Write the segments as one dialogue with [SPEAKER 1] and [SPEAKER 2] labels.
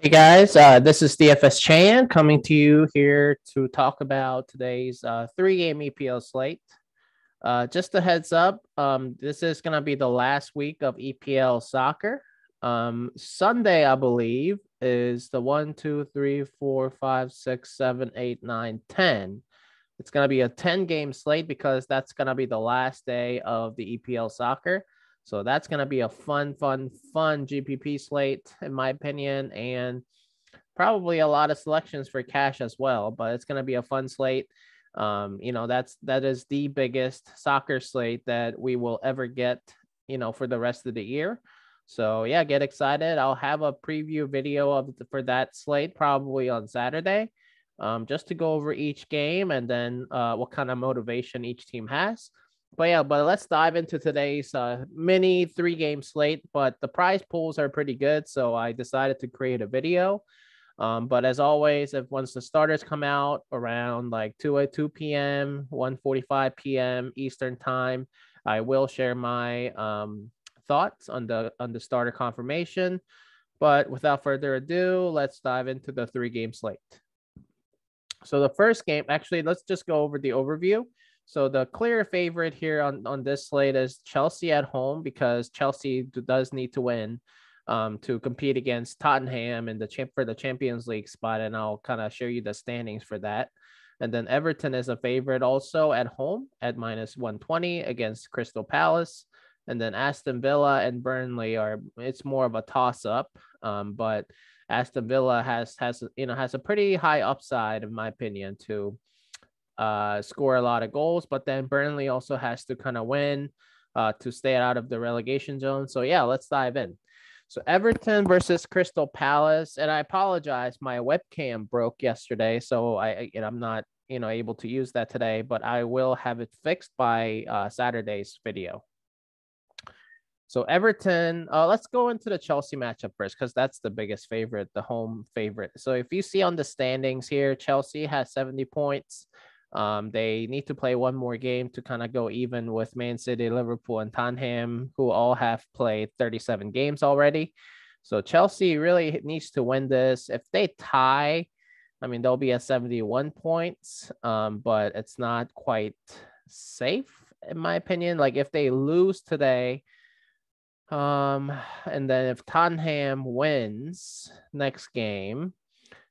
[SPEAKER 1] Hey guys, uh, this is DFS Chan coming to you here to talk about today's uh, three game EPL slate. Uh, just a heads up, um, this is going to be the last week of EPL soccer. Um, Sunday, I believe, is the one, two, three, four, five, six, seven, eight, nine, ten. It's going to be a 10 game slate because that's going to be the last day of the EPL soccer. So that's going to be a fun, fun, fun GPP slate, in my opinion, and probably a lot of selections for cash as well. But it's going to be a fun slate. Um, you know, that's that is the biggest soccer slate that we will ever get, you know, for the rest of the year. So yeah, get excited. I'll have a preview video of the, for that slate probably on Saturday, um, just to go over each game and then uh, what kind of motivation each team has but yeah, but let's dive into today's uh, mini three game slate. But the prize pools are pretty good, so I decided to create a video. Um, but as always, if once the starters come out around like 2 at 2 p.m., 1:45 p.m. Eastern time, I will share my um, thoughts on the on the starter confirmation. But without further ado, let's dive into the three game slate. So the first game, actually, let's just go over the overview. So the clear favorite here on, on this slate is Chelsea at home because Chelsea does need to win um, to compete against Tottenham in the champ for the Champions League spot, and I'll kind of show you the standings for that. And then Everton is a favorite also at home at minus 120 against Crystal Palace. And then Aston Villa and Burnley are it's more of a toss up, um, but Aston Villa has has you know has a pretty high upside in my opinion to uh, score a lot of goals, but then Burnley also has to kind of win uh, to stay out of the relegation zone. So yeah, let's dive in. So Everton versus Crystal Palace, and I apologize, my webcam broke yesterday, so I I'm not you know able to use that today, but I will have it fixed by uh, Saturday's video. So Everton, uh, let's go into the Chelsea matchup first because that's the biggest favorite, the home favorite. So if you see on the standings here, Chelsea has 70 points. Um, they need to play one more game to kind of go even with Man City, Liverpool, and Tottenham, who all have played 37 games already. So Chelsea really needs to win this. If they tie, I mean, they'll be at 71 points, um, but it's not quite safe, in my opinion. Like if they lose today, um, and then if Tottenham wins next game,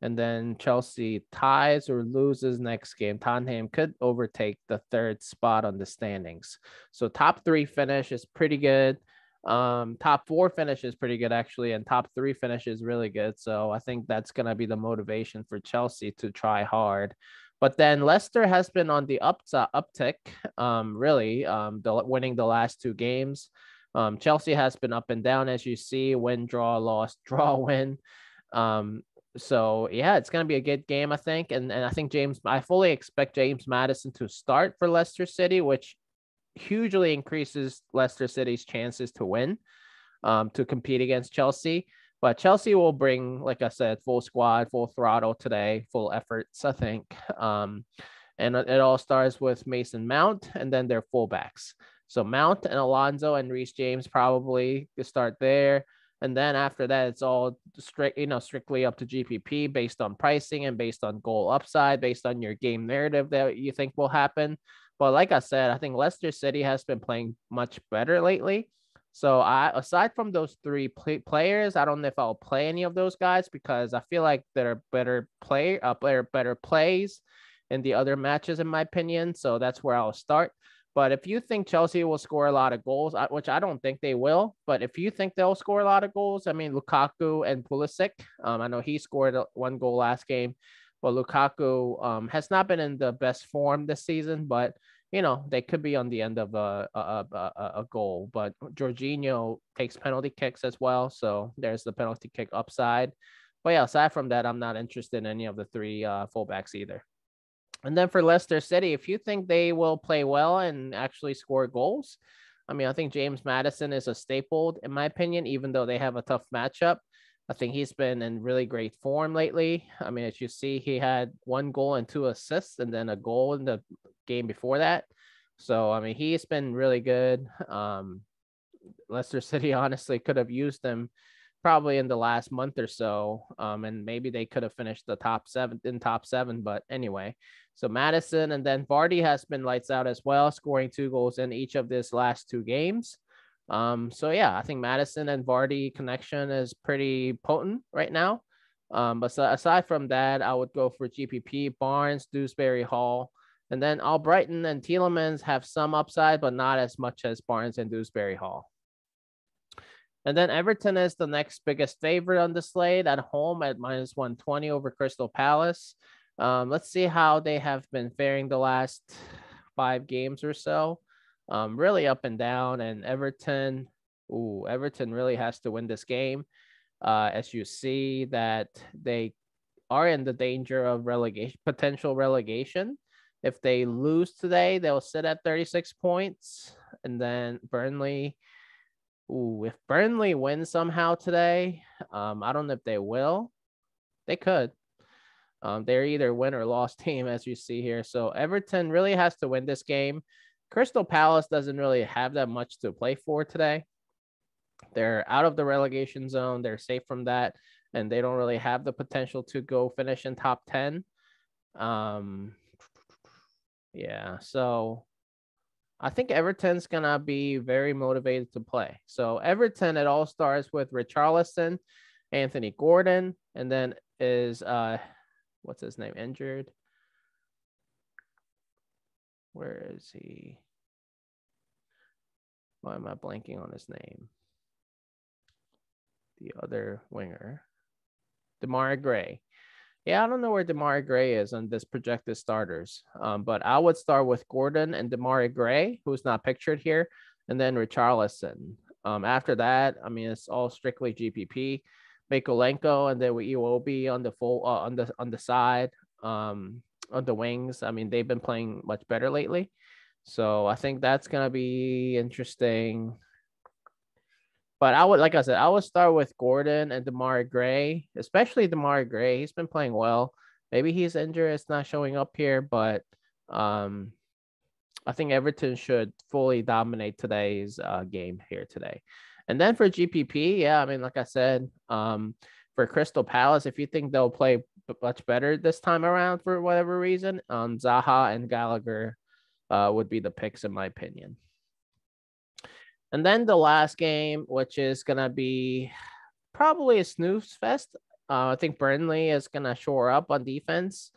[SPEAKER 1] and then Chelsea ties or loses next game, Tottenham could overtake the third spot on the standings. So top three finish is pretty good. Um, top four finish is pretty good actually, and top three finish is really good. So I think that's gonna be the motivation for Chelsea to try hard. But then Leicester has been on the up uptick, um, really, um, the, winning the last two games. Um, Chelsea has been up and down as you see, win, draw, loss, draw, win. Um, so yeah, it's gonna be a good game, I think. And and I think James, I fully expect James Maddison to start for Leicester City, which hugely increases Leicester City's chances to win, um, to compete against Chelsea. But Chelsea will bring, like I said, full squad, full throttle today, full efforts, I think. Um, and it all starts with Mason Mount and then their fullbacks. So Mount and Alonso and Reece James probably start there. And then after that, it's all strict, you know, strictly up to GPP based on pricing and based on goal upside, based on your game narrative that you think will happen. But like I said, I think Leicester City has been playing much better lately. So I, aside from those three play- players, I don't know if I'll play any of those guys because I feel like they're better play, uh, better better plays in the other matches, in my opinion. So that's where I'll start. But if you think Chelsea will score a lot of goals, which I don't think they will, but if you think they'll score a lot of goals, I mean, Lukaku and Pulisic, um, I know he scored one goal last game, but Lukaku um, has not been in the best form this season, but you know, they could be on the end of a, a, a, a goal. But Jorginho takes penalty kicks as well. So there's the penalty kick upside. But yeah, aside from that, I'm not interested in any of the three uh, fullbacks either. And then for Leicester City, if you think they will play well and actually score goals, I mean, I think James Maddison is a staple, in my opinion, even though they have a tough matchup. I think he's been in really great form lately. I mean, as you see, he had one goal and two assists, and then a goal in the game before that. So, I mean, he's been really good. Um, Leicester City honestly could have used him probably in the last month or so. Um, and maybe they could have finished the top seven in top seven. But anyway, so Maddison and then Vardy has been lights out as well, scoring two goals in each of these last two games. Um, so yeah, I think Maddison and Vardy connection is pretty potent right now. Um, but so aside from that, I would go for GPP, Barnes, Dewsbury Hall, and then Albrighton and Tielemans have some upside, but not as much as Barnes and Dewsbury Hall. And then Everton is the next biggest favorite on the slate at home at minus 120 over Crystal Palace. Um, let's see how they have been faring the last five games or so. Um, really up and down. And Everton, ooh, Everton really has to win this game. Uh, as you see that they are in the danger of relegation, potential relegation. If they lose today, they'll sit at 36 points. And then Burnley, ooh, if Burnley wins somehow today, um, I don't know if they will. They could. Um, they're either win or lost team, as you see here. So Everton really has to win this game. Crystal Palace doesn't really have that much to play for today. They're out of the relegation zone. They're safe from that, and they don't really have the potential to go finish in top 10. Um, yeah, so I think Everton's gonna be very motivated to play. So Everton, it all starts with Richarlison, Anthony Gordon, and then is uh what's his name injured? Where is he? Why am I blanking on his name? The other winger, Demarai Gray. Yeah, I don't know where Demarai Gray is on this projected starters, um, but I would start with Gordon and Demarai Gray, who's not pictured here, and then Richarlison. Um, after that, I mean, it's all strictly GPP. Mykolenko, and then with Iwobi on the full uh, on the on the side. Um, on the wings. I mean, they've been playing much better lately. So I think that's gonna be interesting. But I would, like I said, I would start with Gordon and Demarai Gray, especially Demarai Gray. He's been playing well. Maybe he's injured; it's not showing up here, but um, I think Everton should fully dominate today's uh, game here today. And then for GPP, yeah, I mean, like I said, um, for Crystal Palace, if you think they'll play much better this time around for whatever reason, um, Zaha and Gallagher uh, would be the picks in my opinion. And then the last game, which is gonna be probably a snooze fest. Uh, I think Burnley is gonna shore up on defense.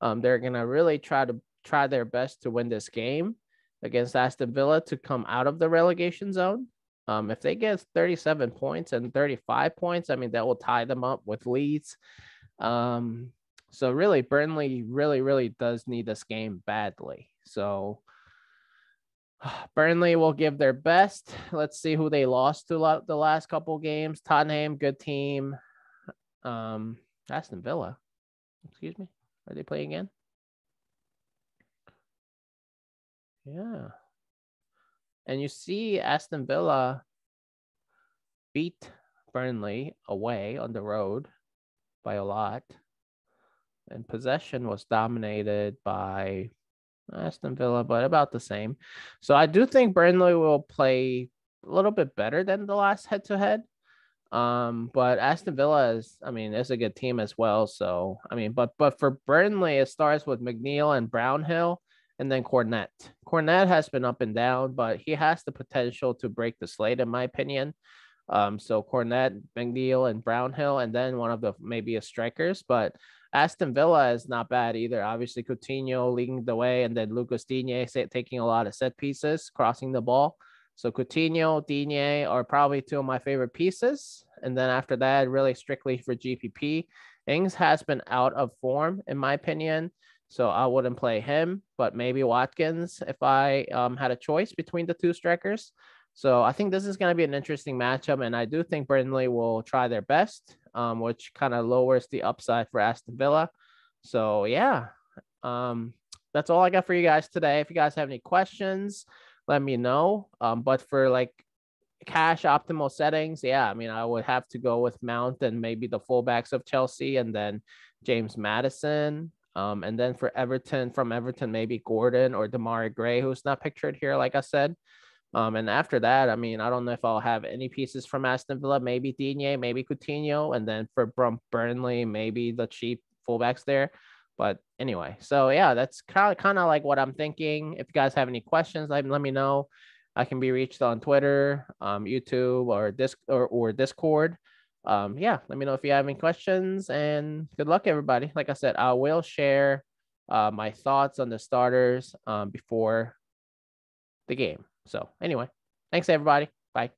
[SPEAKER 1] Um, they're gonna really try to try their best to win this game against Aston Villa to come out of the relegation zone. Um, if they get 37 points and 35 points, I mean that will tie them up with Leeds. Um, so really, Burnley really, really does need this game badly. So Burnley will give their best. Let's see who they lost to the last couple games. Tottenham, good team. Um, Aston Villa. Excuse me. Are they playing again? Yeah. And you see Aston Villa beat Burnley away on the road by a lot. And possession was dominated by Aston Villa, but about the same. So I do think Burnley will play a little bit better than the last head to head. Um, but Aston Villa is, I mean, it's a good team as well. So I mean, but but for Burnley, it starts with McNeil and Brownhill, and then Cornet. Cornet has been up and down, but he has the potential to break the slate, in my opinion. Um, so Cornet, McNeil, and Brownhill, and then one of the maybe a strikers. But Aston Villa is not bad either. Obviously, Coutinho leading the way, and then Lucas Digne taking a lot of set pieces, crossing the ball. So Coutinho, Digne are probably two of my favorite pieces. And then after that, really strictly for GPP, Ings has been out of form, in my opinion. So I wouldn't play him, but maybe Watkins if I um, had a choice between the two strikers. So I think this is going to be an interesting matchup, and I do think Burnley will try their best, um, which kind of lowers the upside for Aston Villa. So yeah, um, that's all I got for you guys today. If you guys have any questions, let me know. Um, but for like cash optimal settings, yeah, I mean I would have to go with Mount and maybe the fullbacks of Chelsea, and then James Maddison. Um, and then for Everton, from Everton, maybe Gordon or Demarai Gray, who's not pictured here, like I said. Um, and after that, I mean, I don't know if I'll have any pieces from Aston Villa, maybe Digne, maybe Coutinho, and then for Burnley, maybe the cheap fullbacks there. But anyway, so yeah, that's kind of kind of like what I'm thinking. If you guys have any questions, let, let me know. I can be reached on Twitter, um, YouTube, or disc or, or Discord. Um, yeah, let me know if you have any questions. And good luck, everybody. Like I said, I will share uh, my thoughts on the starters um, before the game. So anyway, thanks everybody.